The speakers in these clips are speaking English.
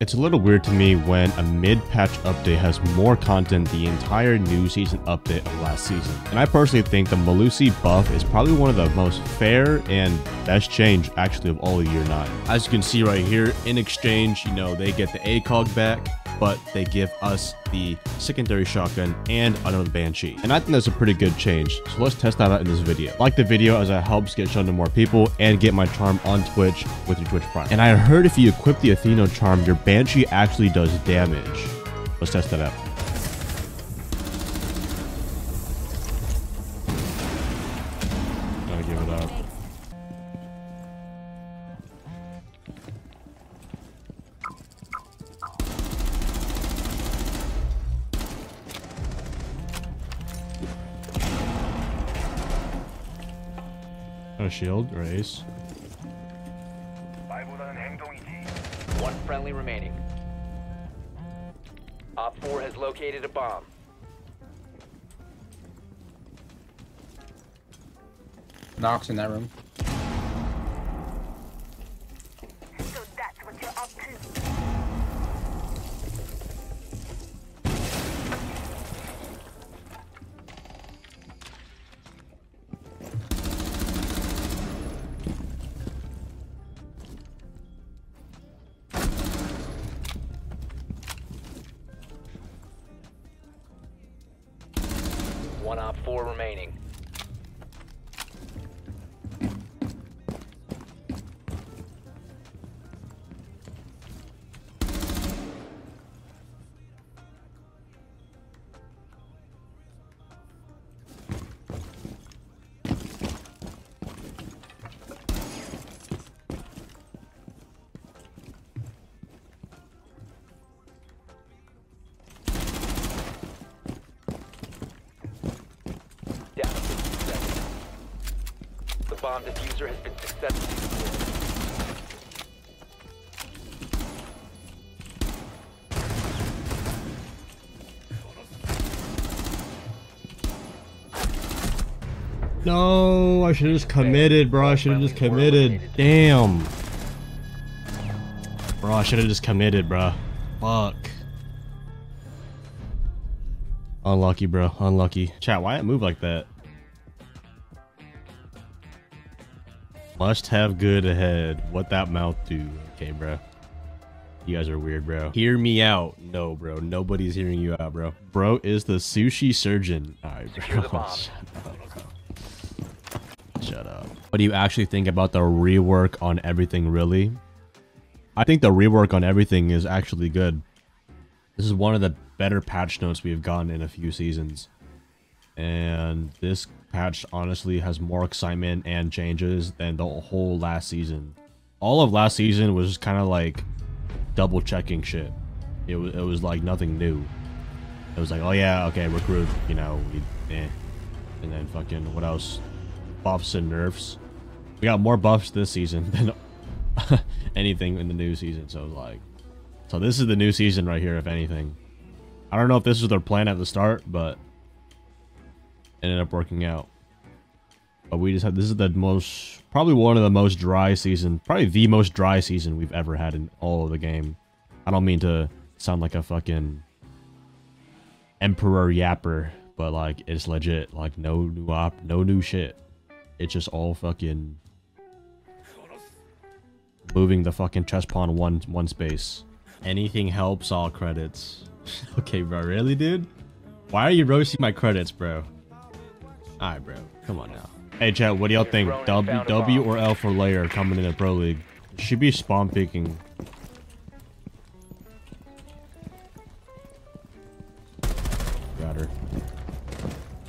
It's a little weird to me when a mid-patch update has more content the entire new season update of last season. And I personally think the Melusi buff is probably one of the most fair and best change actually of all of year 9. As you can see right here, in exchange, you know, they get the ACOG back, but they give us the secondary shotgun and another banshee. And I think that's a pretty good change. So let's test that out in this video. Like the video as it helps get shown to more people and get my charm on Twitch with your Twitch Prime. And I heard if you equip the Athieno charm, your banshee actually does damage. Let's test that out. shield race. One friendly remaining. Op 4 has located a bomb. Knox in that room. Bomb diffuser has been successfully deployed. No, I should have just committed, bro. I should have just committed. Damn. Bro, I should have just committed, bro. Fuck. Unlucky, bro. Unlucky. Chat, why it move like that? Must have good ahead. What that mouth do? Okay, bro. You guys are weird, bro. Hear me out. No, bro. Nobody's hearing you out, bro. Bro is the sushi surgeon. Alright, bro. Shut up, bro. Shut up. What do you actually think about the rework on everything, really? I think the rework on everything is actually good. This is one of the better patch notes we've gotten in a few seasons. And this patch honestly has more excitement and changes than the whole last season. All of last season was just kind of like double checking shit. It was, it was like nothing new. It was like, oh yeah, okay, recruit, you know, we, eh. And then fucking, what else? Buffs and nerfs. We got more buffs this season than anything in the new season, so like, so this is the new season right here, if anything. I don't know if this was their plan at the start, but ended up working out. But we just had this is the most probably one of the most dry season, probably the most dry season we've ever had in all of the game. I don't mean to sound like a fucking emperor yapper, but like it's legit. Like no new op, no new shit. It's just all fucking moving the fucking chess pawn one one space. Anything helps. All credits. okay, bro. Really, dude? Why are you roasting my credits, bro? Alright, bro. Come on now. Hey, chat. What do y'all think? W, w or L for Lair coming in the pro league? Should be spawn picking. Got her.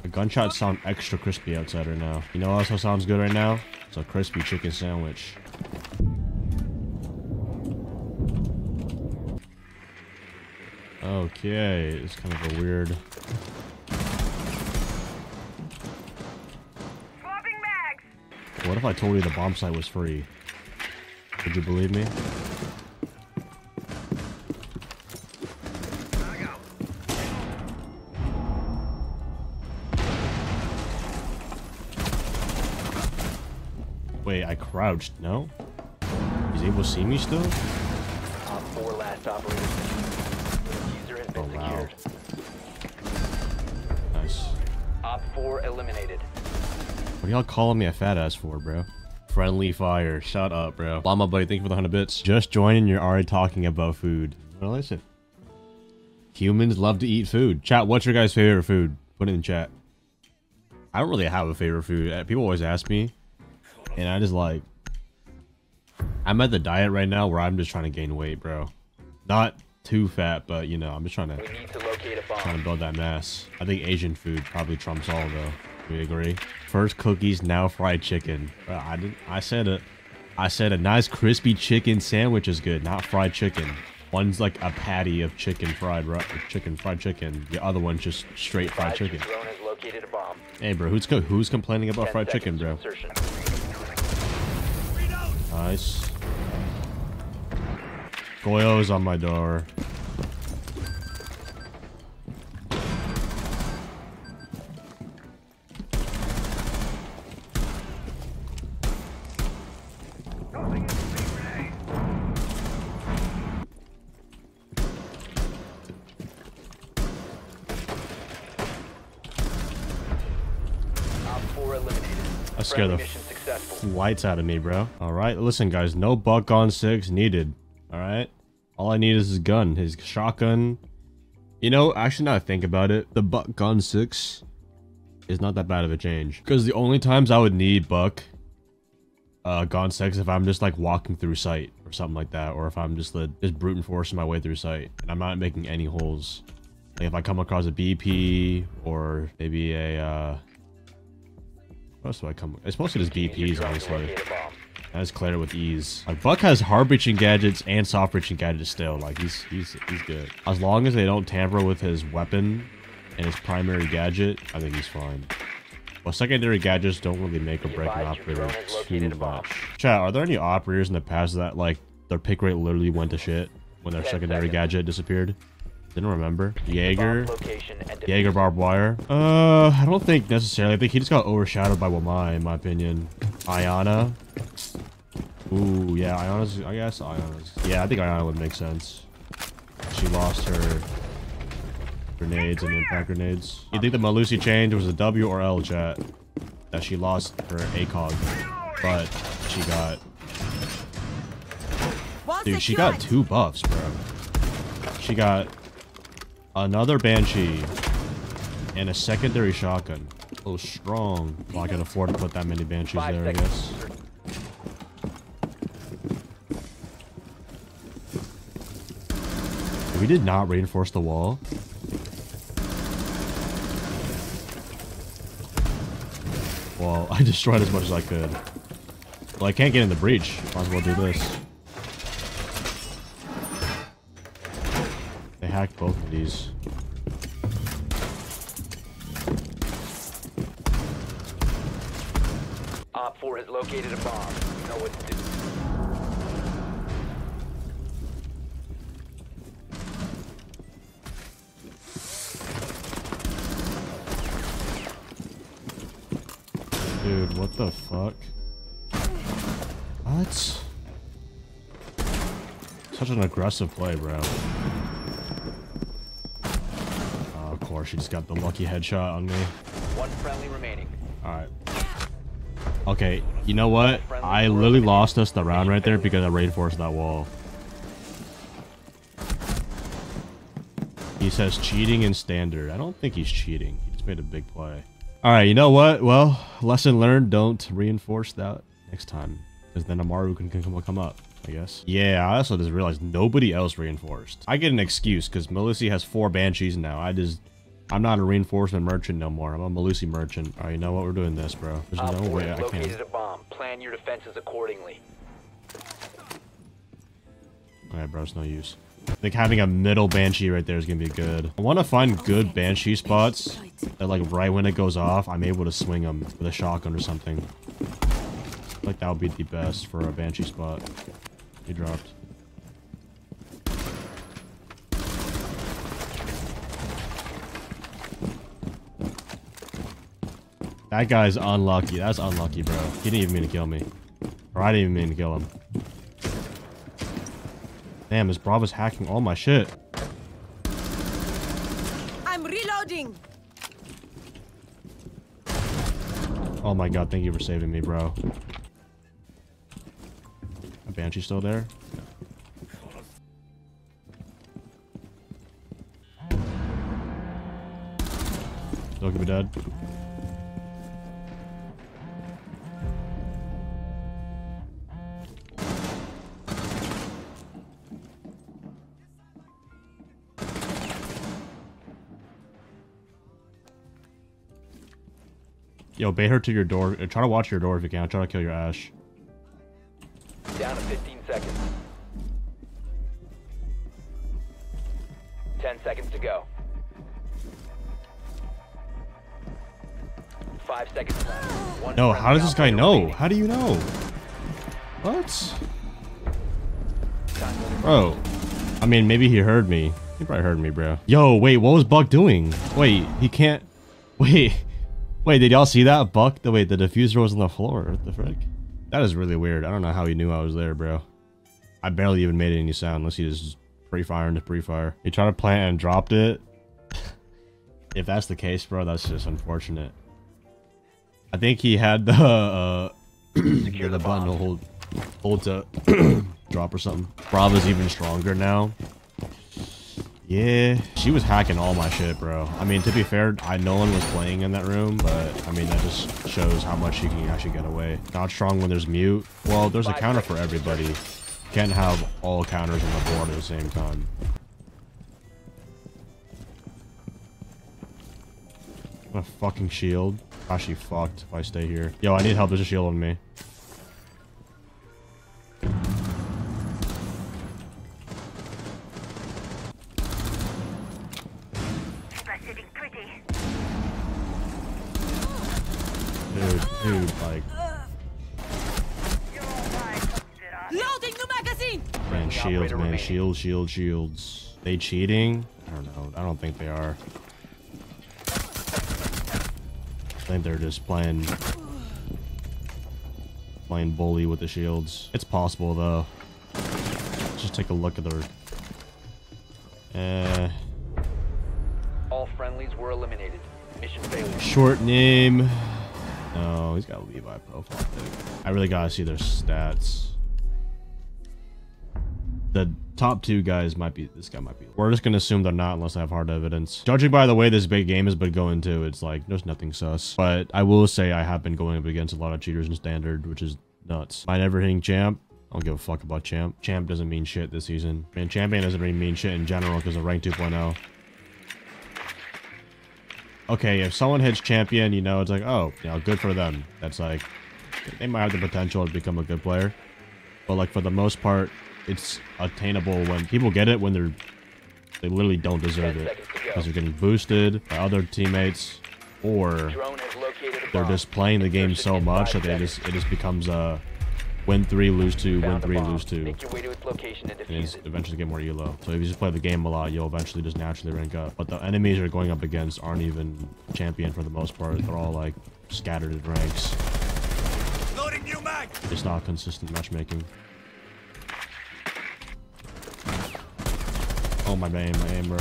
The gunshots sound extra crispy outside right now. You know what also sounds good right now? It's a crispy chicken sandwich. Okay, it's kind of a weird. What if I told you the bomb site was free? Would you believe me? Wait, I crouched. No? He's able to see me still? 4 last last operator. The has been Oh, wow. secured. Nice. Op 4 eliminated. What are y'all calling me a fat ass for, bro? Friendly fire. Shut up, bro. Llama buddy, thank you for the 100 bits. Just joining, you're already talking about food. Well, listen. Humans love to eat food. Chat, what's your guys' favorite food? Put it in the chat. I don't really have a favorite food. Uh, People always ask me. And I just like... I'm at the diet right now where I'm just trying to gain weight, bro. Not too fat, but, you know, I'm just trying to... To locate a Trying to build that mass. I think Asian food probably trumps all though. We agree. First cookies, now fried chicken. Bro, I didn't. I said it. I said a nice crispy chicken sandwich is good, not fried chicken. One's like a patty of chicken fried chicken fried chicken. The other one's just straight fried chicken. Drone has located a bomb. Hey, bro, who's co- who's complaining about fried chicken, bro? Nice. Goyo's on my door. I scared the Friendly mission lights out of me, bro. All right, listen, guys. No buck on six needed. All right. All I need is his gun, his shotgun. You know, actually, now I think about it, the buck gun six is not that bad of a change. Because the only times I would need buck uh, gun six if I'm just like walking through sight or something like that, or if I'm just like, just brute forcing my way through sight and I'm not making any holes. Like if I come across a BP or maybe a uh, do I come? It's mostly just BPs, honestly. locate a bomb. I just cleared it with ease. Like Buck has hard breaching gadgets and soft breaching gadgets still. Like he's he's he's good. As long as they don't tamper with his weapon and his primary gadget, I think he's fine. Well, secondary gadgets don't really make or break an operator too located a bomb. much. Chat, are there any operators in the past that like their pick rate literally went to shit when their secondary gadget disappeared? Didn't remember. Jaeger. Bomb location and Jaeger diffuser. barbed wire. Uh, I don't think necessarily. I think he just got overshadowed by Wamai, in my opinion. Ayana. Ooh, yeah, Ayana's. I guess Ayana's. Yeah, I think Ayana would make sense. She lost her grenades and impact grenades. You think the Melusi change was a W or L chat? That she lost her ACOG, but she got. Dude, she got two buffs, bro. She got another Banshee and a secondary shotgun. Oh, strong. Well, I can afford to put that many Banshees Five there, I guess. We did not reinforce the wall. Well, I destroyed as much as I could. Well, I can't get in the breach. Might as well do this. Hacked both of these. Op 4 has located a bomb. You know what to do. Dude, what the fuck? What? Such an aggressive play, bro. Oh, of course, she just got the lucky headshot on me. One friendly remaining. Alright. Okay, you know what? I literally lost us the round right there because I reinforced that wall. He says cheating in standard. I don't think he's cheating. He just made a big play. Alright, you know what? Well, lesson learned. Don't reinforce that next time. Because then Amaru can, can come, come up, I guess. Yeah, I also just realized nobody else reinforced. I get an excuse because Melusi has four Banshees now. I just... I'm not a reinforcement merchant no more. I'm a Melusi merchant. Alright, you know what? We're doing this, bro. There's Op no 4 way I located can. a bomb. Plan your defenses accordingly. Alright, bro, it's no use. I think having a middle Banshee right there is gonna be good. I want to find good Banshee spots that, like, right when it goes off, I'm able to swing them with a shotgun or something. I feel like that would be the best for a Banshee spot. He dropped. That guy's unlucky. That's unlucky, bro. He didn't even mean to kill me. Or I didn't even mean to kill him. Damn, this Brava's hacking all my shit. I'm reloading. Oh my god, thank you for saving me, bro. A Banshee still there? Still could be dead. Yo, bait her to your door. Uh, Try to watch your door if you can. Try to kill your Ash. Down to 15 seconds. 10 seconds to go. Five seconds left. One No, how does this guy know? operator How do you know? What? Bro. I mean, maybe he heard me. He probably heard me, bro. Yo, wait, what was Buck doing? Wait, he can't... Wait. Wait, did y'all see that? Buck? The wait, the diffuser was on the floor. What the frick? That is really weird. I don't know how he knew I was there, bro. I barely even made any sound unless he just pre-fire into pre-fire. He tried to plant and dropped it. if that's the case, bro, that's just unfortunate. I think he had the uh Secure the the button to hold hold to drop or something. Brava's even stronger now. Yeah, she was hacking all my shit, bro. I mean, to be fair, I no one was playing in that room, but I mean that just shows how much she can actually get away. Not strong when there's mute. Well, there's a counter for everybody. Can't have all counters on the board at the same time. A fucking shield. Gosh, Actually fucked if I stay here. Yo, I need help. There's a shield on me. Dude, dude, like, You're all right. Sit up. Loading new magazine. man, shields, man, remaining. shield, shield, shields. They cheating? I don't know. I don't think they are. I think they're just playing, playing bully with the shields. It's possible though. Just take a look at their. Uh, All friendlies were eliminated. Mission failure. short name. No, he's got Levi profile. I really gotta see their stats. The top two guys might be. This guy might be. We're just gonna assume they're not unless I have hard evidence. Judging by the way this big game has been going to, it's like there's nothing sus. But I will say I have been going up against a lot of cheaters in standard, which is nuts. My never hitting champ. I don't give a fuck about champ. Champ doesn't mean shit this season. And champion doesn't really mean shit in general because of rank 2.0 okay, if someone hits champion, you know, it's like, oh, you know, good for them. That's like, they might have the potential to become a good player. But like for the most part, it's attainable when people get it when they're, they literally don't deserve it. seconds to go. Because they're getting boosted by other teammates or Drone has located a they're just playing the game so much that they just, it just becomes a win three, lose two, win three, bomb. lose two. Make your way to its location and And defuse it's it. eventually get more elo. So if you just play the game a lot, you'll eventually just naturally rank up. But the enemies you're going up against aren't even champion for the most part. They're all like scattered in ranks. Loading new mag. It's not consistent matchmaking. Oh my aim, my aim, bro.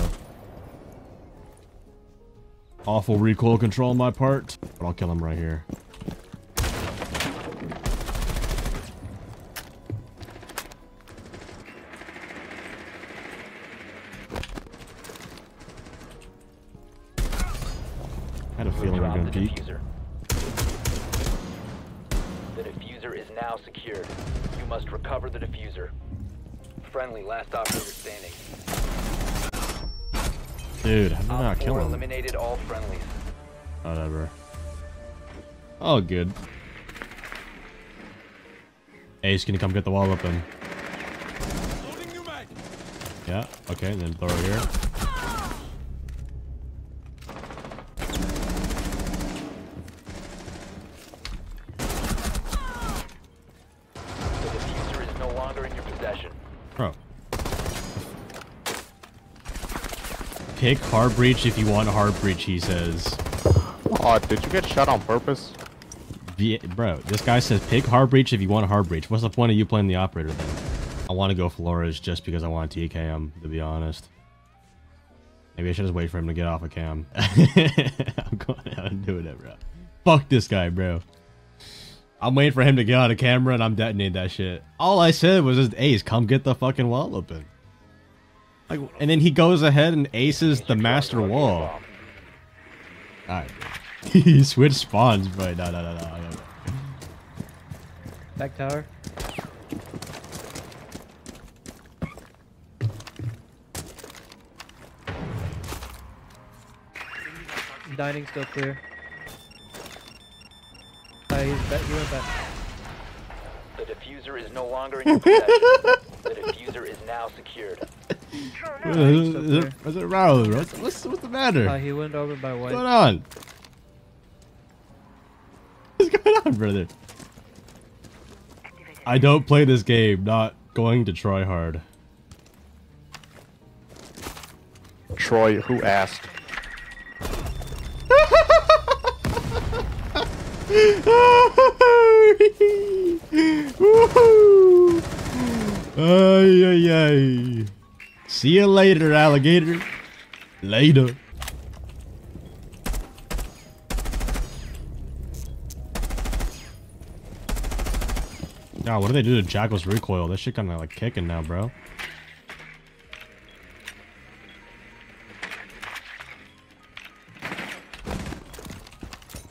Awful recoil control on my part, but I'll kill him right here. Friendly, last operator standing. Dude, how did I Op not kill 4 him? eliminated all friendlies. Whatever. Oh, good. Ace, can you come get the wall open? Loading. Yeah, okay, and then throw it here. The diffuser is no longer in your possession. Bro. Pick hard breach if you want hard breach, he says. Oh, did you get shot on purpose? Yeah, bro, this guy says pick hard breach if you want hard breach. What's the point of you playing the operator then? I want to go Flores just because I want to TK him, to be honest. Maybe I should just wait for him to get off a cam. I'm going out and doing it, bro. Fuck this guy, bro. I'm waiting for him to get out of camera and I'm detonating that shit. All I said was just, Ace, come get the fucking wall open. Like, and then he goes ahead and aces the master wall. Alright. he switched spawns, but no, no, no, no. no. Back tower. Dining still clear. Uh, he's back. He went back. The diffuser is no longer in your possession. the diffuser is now secured. What is it- What's it wrong? What's, what's, what's the matter? Uh, he went over by What's going on? What's going on, brother? I don't play this game, not going to try hard. Troy, who asked? Woohoo! Ay, ay, ay. See you later, alligator. Later. God, what do they do to Jackal's recoil? That shit kinda like kicking now, bro.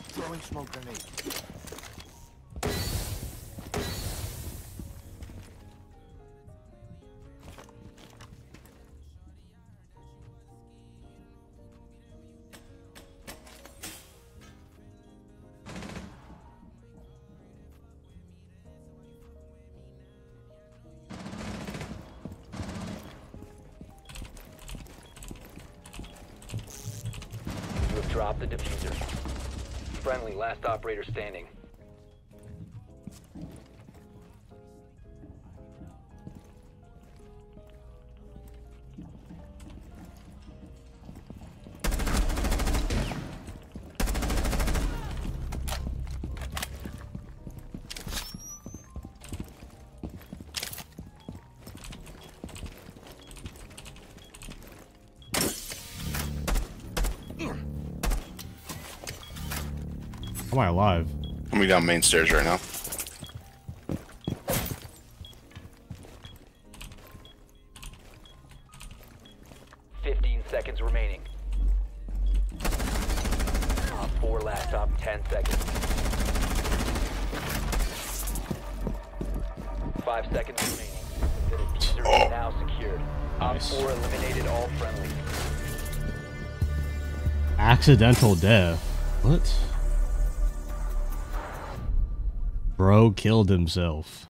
Throwing smoke grenade. Dropped the diffuser. Friendly, last operator standing. I alive? Coming down main stairs right now. Fifteen seconds remaining. Op four last op ten seconds. Five seconds remaining. The diffuser is now secured. Op Nice. four eliminated all friendly. Accidental death. What? Killed himself.